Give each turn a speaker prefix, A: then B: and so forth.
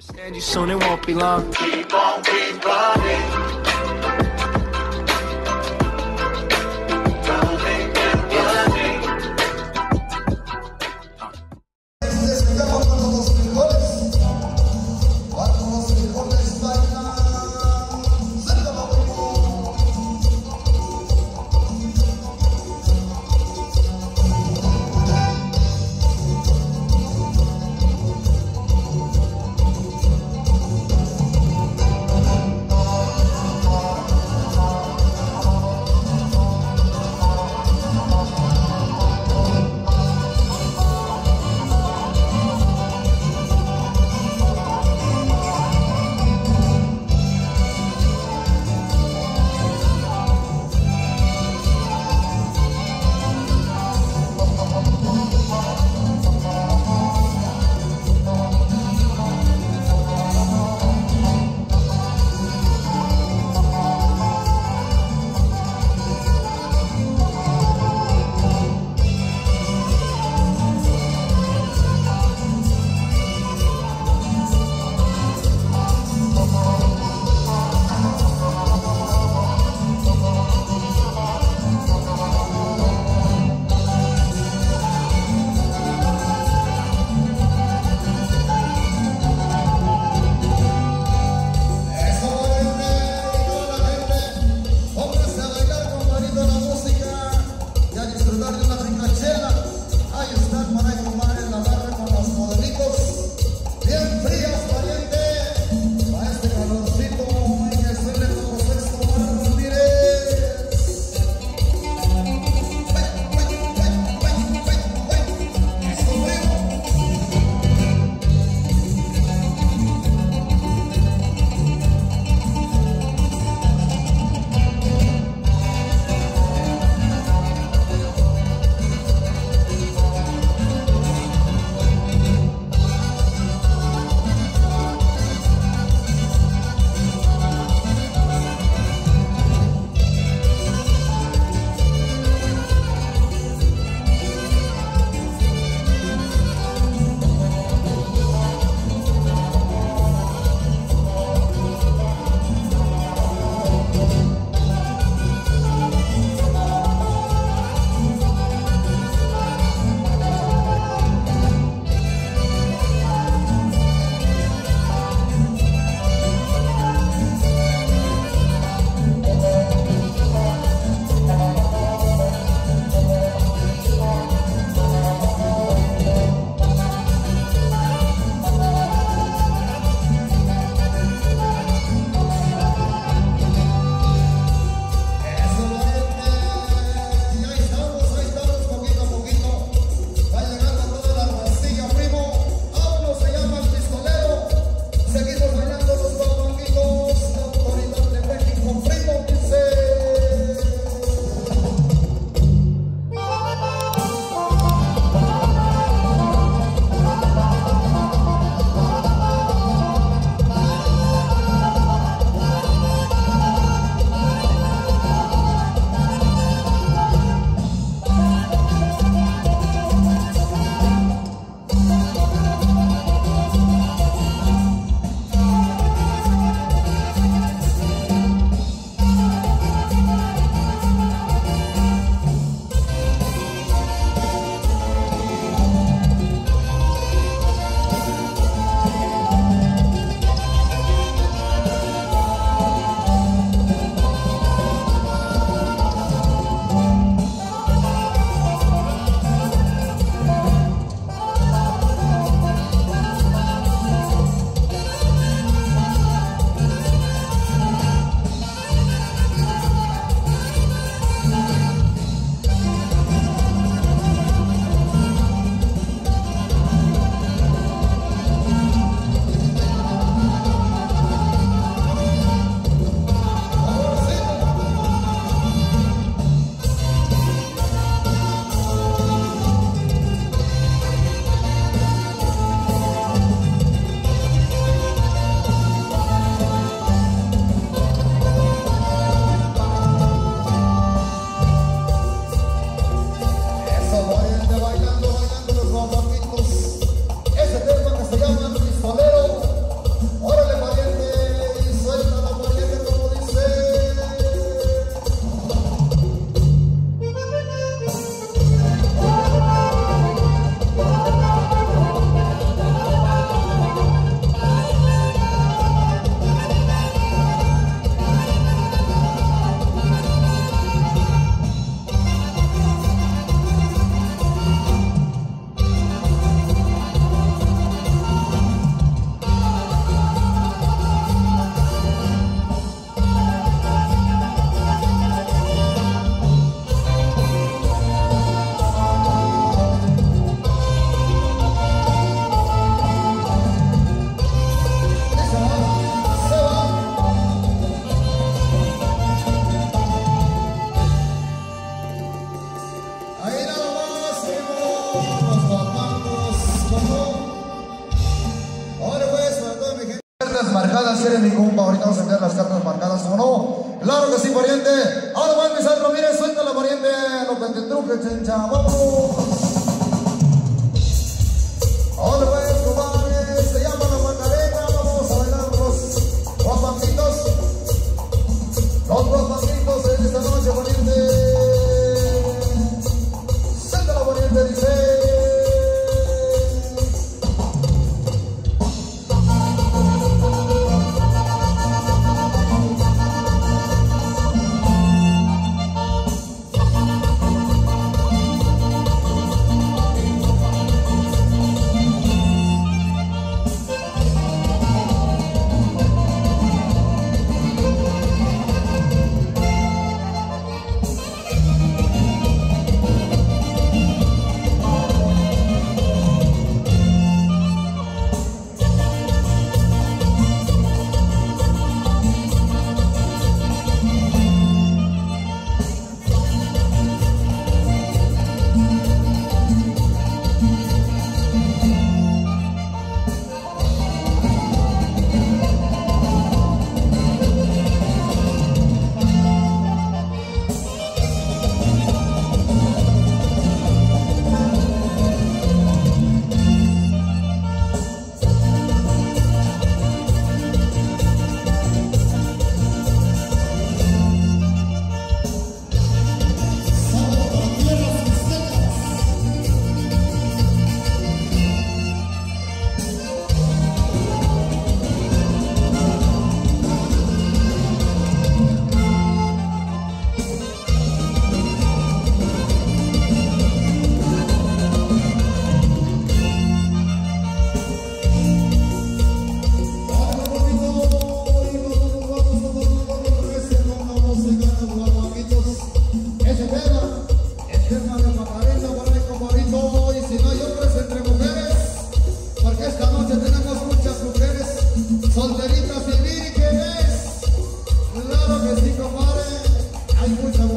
A: Understand you soon, it won't be long.
B: Keep on, keep running. mucho